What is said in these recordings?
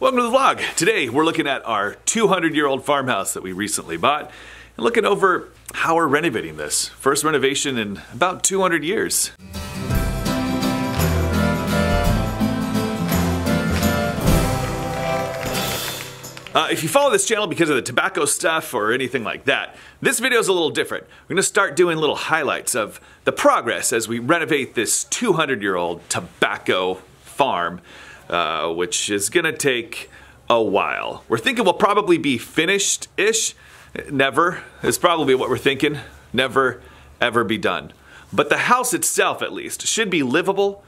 Welcome to the vlog. Today we're looking at our 200 year old farmhouse that we recently bought and looking over how we're renovating this. First renovation in about 200 years. Uh, if you follow this channel because of the tobacco stuff or anything like that, this video is a little different. We're gonna start doing little highlights of the progress as we renovate this 200 year old tobacco farm, uh, which is gonna take a while. We're thinking we'll probably be finished-ish. Never is probably what we're thinking. Never, ever be done. But the house itself, at least, should be livable.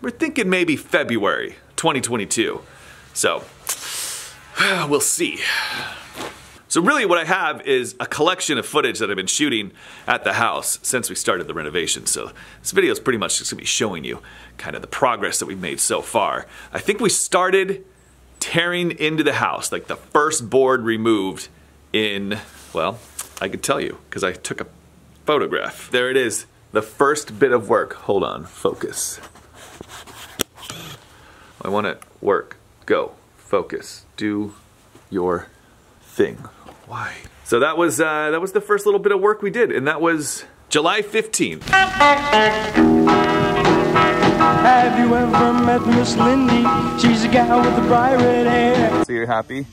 We're thinking maybe February 2022. So, we'll see. So really what I have is a collection of footage that I've been shooting at the house since we started the renovation. So this video is pretty much just gonna be showing you kind of the progress that we've made so far. I think we started tearing into the house, like the first board removed in, well, I could tell you because I took a photograph. There it is, the first bit of work. Hold on, focus. I want it work, go, focus, do your thing. Why? So that was uh, that was the first little bit of work we did, and that was July 15th. Have you ever met Miss Lindy? She's a gal with the bright red hair. So you're happy?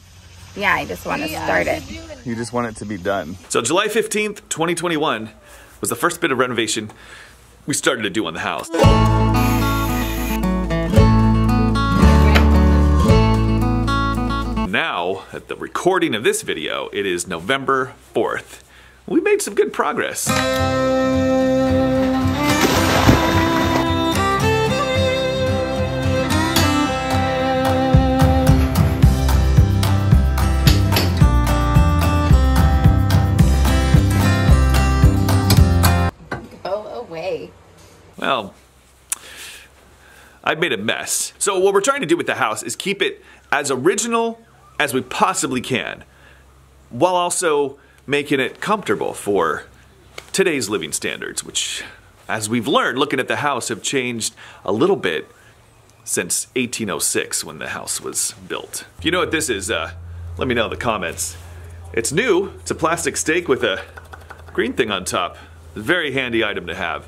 Yeah, I just want to start it. You just want it to be done. So July 15th, 2021 was the first bit of renovation we started to do on the house. Now, at the recording of this video, it is November 4th. We made some good progress. Go away. Well, I've made a mess. So what we're trying to do with the house is keep it as original as we possibly can, while also making it comfortable for today's living standards, which, as we've learned looking at the house, have changed a little bit since 1806 when the house was built. If you know what this is, uh, let me know in the comments. It's new, it's a plastic stake with a green thing on top. Very handy item to have.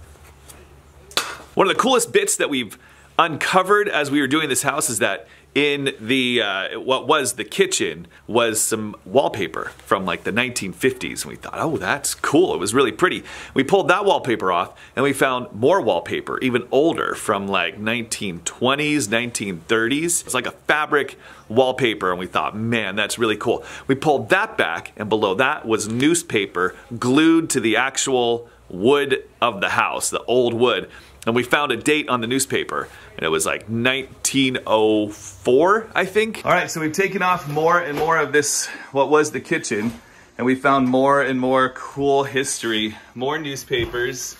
One of the coolest bits that we've uncovered as we were doing this house is that in the uh, what was the kitchen was some wallpaper from like the 1950s and we thought oh that's cool. It was really pretty. We pulled that wallpaper off and we found more wallpaper even older from like 1920s 1930s it's like a fabric wallpaper and we thought man that's really cool. We pulled that back and below that was newspaper glued to the actual wood of the house the old wood and we found a date on the newspaper and it was like 1904 I think. All right so we've taken off more and more of this what was the kitchen and we found more and more cool history more newspapers.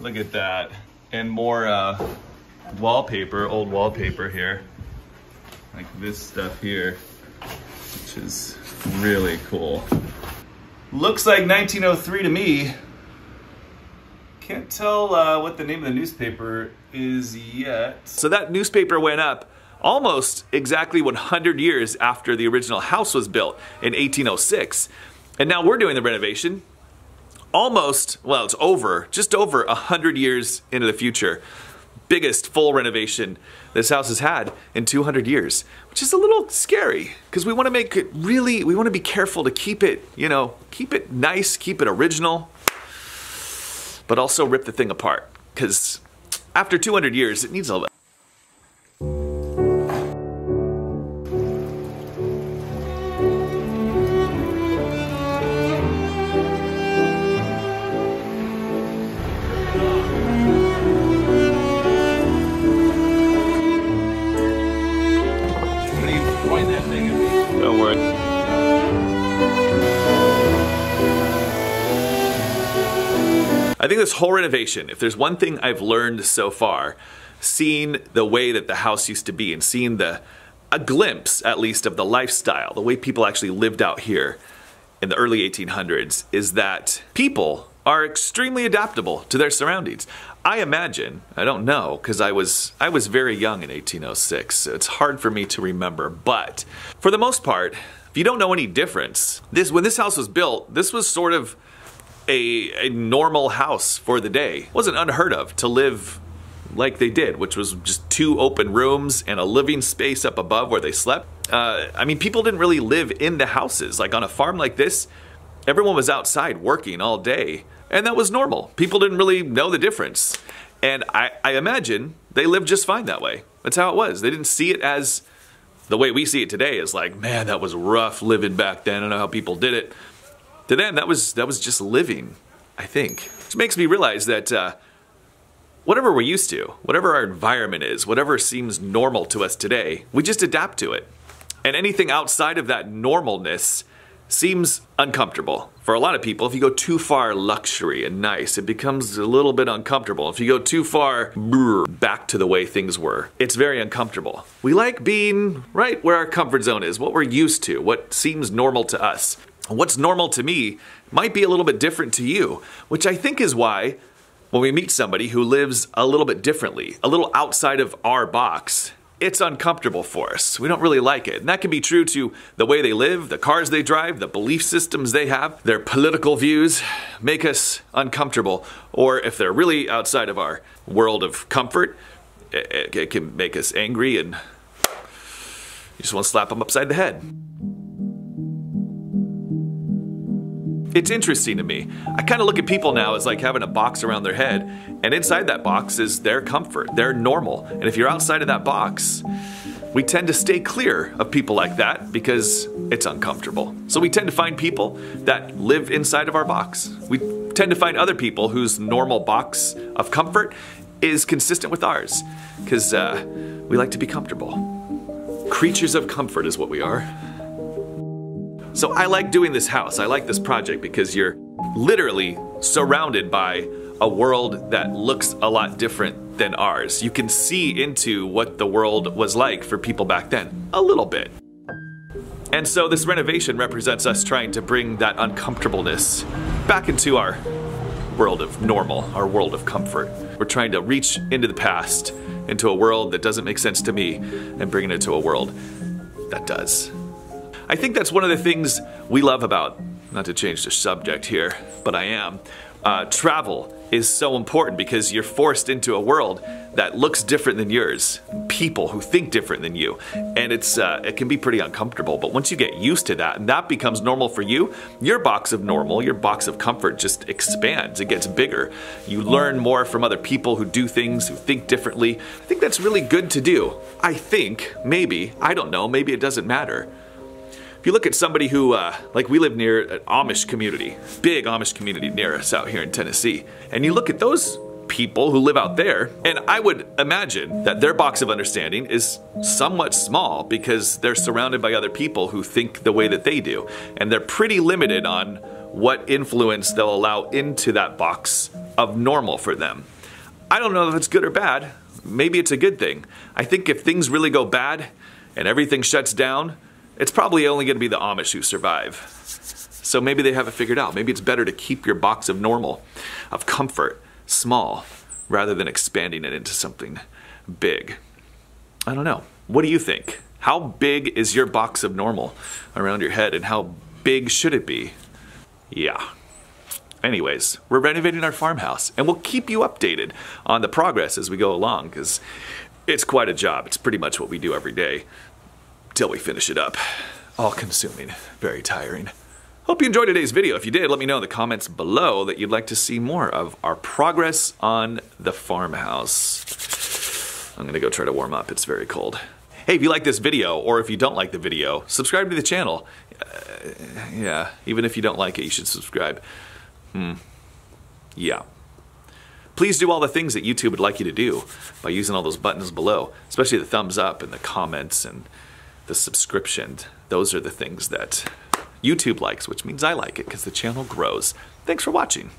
Look at that. And more uh, wallpaper old wallpaper here. Like this stuff here which is really cool. Looks like 1903 to me can't tell uh, what the name of the newspaper is yet. So that newspaper went up almost exactly 100 years after the original house was built in 1806. And now we're doing the renovation almost, well, it's over, just over 100 years into the future. Biggest full renovation this house has had in 200 years, which is a little scary because we want to make it really, we want to be careful to keep it, you know, keep it nice, keep it original but also rip the thing apart. Because after 200 years, it needs a little bit. This whole renovation, if there's one thing I've learned so far, seeing the way that the house used to be and seeing the a glimpse at least of the lifestyle, the way people actually lived out here in the early 1800s is that people are extremely adaptable to their surroundings. I imagine, I don't know, because I was I was very young in 1806. So it's hard for me to remember. But for the most part, if you don't know any difference, this when this house was built, this was sort of a, a normal house for the day. It wasn't unheard of to live like they did, which was just two open rooms and a living space up above where they slept. Uh, I mean, people didn't really live in the houses. Like on a farm like this, everyone was outside working all day. And that was normal. People didn't really know the difference. And I, I imagine they lived just fine that way. That's how it was. They didn't see it as the way we see it today is like, man, that was rough living back then. I don't know how people did it. To them, that was that was just living, I think. Which makes me realize that uh, whatever we're used to, whatever our environment is, whatever seems normal to us today, we just adapt to it. And anything outside of that normalness seems uncomfortable. For a lot of people, if you go too far luxury and nice, it becomes a little bit uncomfortable. If you go too far back to the way things were, it's very uncomfortable. We like being right where our comfort zone is, what we're used to, what seems normal to us. What's normal to me might be a little bit different to you, which I think is why when we meet somebody who lives a little bit differently, a little outside of our box, it's uncomfortable for us. We don't really like it. And that can be true to the way they live, the cars they drive, the belief systems they have, their political views make us uncomfortable. Or if they're really outside of our world of comfort, it, it can make us angry and you just want to slap them upside the head. It's interesting to me. I kind of look at people now as like having a box around their head, and inside that box is their comfort, their normal. And if you're outside of that box, we tend to stay clear of people like that because it's uncomfortable. So we tend to find people that live inside of our box. We tend to find other people whose normal box of comfort is consistent with ours because uh, we like to be comfortable. Creatures of comfort is what we are. So I like doing this house. I like this project because you're literally surrounded by a world that looks a lot different than ours. You can see into what the world was like for people back then, a little bit. And so this renovation represents us trying to bring that uncomfortableness back into our world of normal, our world of comfort. We're trying to reach into the past, into a world that doesn't make sense to me, and bring it into a world that does. I think that's one of the things we love about, not to change the subject here, but I am. Uh, travel is so important because you're forced into a world that looks different than yours, people who think different than you, and it's uh, it can be pretty uncomfortable. But once you get used to that and that becomes normal for you, your box of normal, your box of comfort just expands. It gets bigger. You learn more from other people who do things, who think differently. I think that's really good to do. I think maybe I don't know. Maybe it doesn't matter. You look at somebody who, uh, like we live near an Amish community, big Amish community near us out here in Tennessee, and you look at those people who live out there, and I would imagine that their box of understanding is somewhat small because they're surrounded by other people who think the way that they do, and they're pretty limited on what influence they'll allow into that box of normal for them. I don't know if it's good or bad. Maybe it's a good thing. I think if things really go bad and everything shuts down, it's probably only going to be the Amish who survive. So maybe they have it figured out. Maybe it's better to keep your box of normal, of comfort, small, rather than expanding it into something big. I don't know. What do you think? How big is your box of normal around your head and how big should it be? Yeah. Anyways, we're renovating our farmhouse and we'll keep you updated on the progress as we go along because it's quite a job. It's pretty much what we do every day till we finish it up. All consuming, very tiring. Hope you enjoyed today's video. If you did, let me know in the comments below that you'd like to see more of our progress on the farmhouse. I'm gonna go try to warm up, it's very cold. Hey, if you like this video, or if you don't like the video, subscribe to the channel. Uh, yeah, even if you don't like it, you should subscribe. Hmm, yeah. Please do all the things that YouTube would like you to do by using all those buttons below, especially the thumbs up and the comments and the subscription. Those are the things that YouTube likes, which means I like it because the channel grows. Thanks for watching.